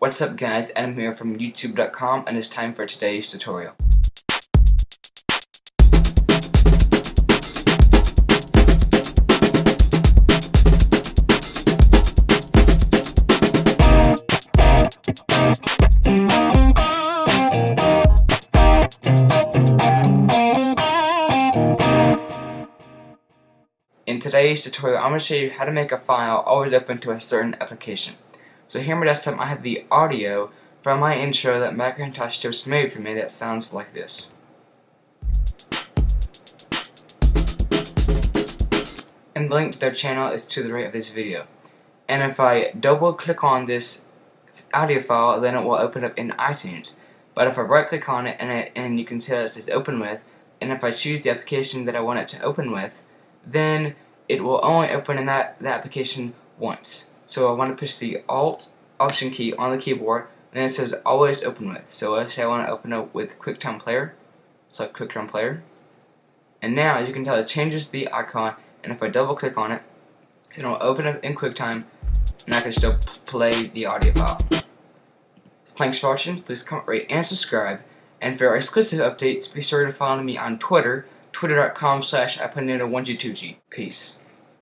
What's up guys, Adam here from YouTube.com and it's time for today's tutorial. In today's tutorial, I'm going to show you how to make a file always open to a certain application. So here on my desktop, I have the audio from my intro that Macintosh just made for me that sounds like this. And the link to their channel is to the right of this video. And if I double click on this audio file, then it will open up in iTunes. But if I right click on it and, it, and you can see that it says open with, and if I choose the application that I want it to open with, then it will only open in that, that application once. So I want to push the Alt Option key on the keyboard, and it says always open with. So let's say I want to open up with QuickTime Player. Select QuickTime Player. And now, as you can tell, it changes the icon, and if I double click on it, it will open up in QuickTime, and I can still play the audio file. Thanks for watching, please comment, rate, and subscribe. And for exclusive updates, be sure to follow me on Twitter, twitter.com slash 1 g 2 g Peace.